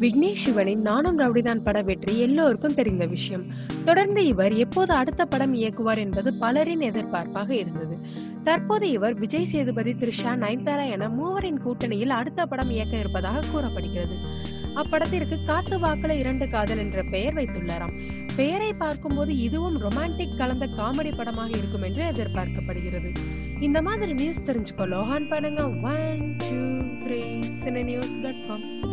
விக்னேஷ் சிவனின் நானும் ரவுடிதான் பட வெற்றி எல்லோருக்கும் தெரிந்த விஷயம். தொடர்ந்து இவர் எப்போது அடுத்த படம் இயக்குவார் என்பது பலரின் எதிர்பார்ப்பாக இருந்தது. தற்போது இவர் விஜய் சேதுபதி த்ரிஷா நயன்தாரா என மூவரின் கூட்டணியில் அடுத்த படம் இயக்க இருப்பதாக கூறப்படுகிறது. அப்படத்திற்கு காத்து வாக்குல இரண்டு காதல் என்ற பெயர் வைத்துள்ளாராம். பெயரை பார்க்கும்போது இதுவும் ரொமான்டிக் கலந்த காமெடி படமாக இருக்கும் என்று எதிர்பார்க்கப்படுகிறது. இந்த மாதிரி நியூஸ் தெரிஞ்சுக்கோ. லோஹான் பண்ணுங்க one two three cine news dot com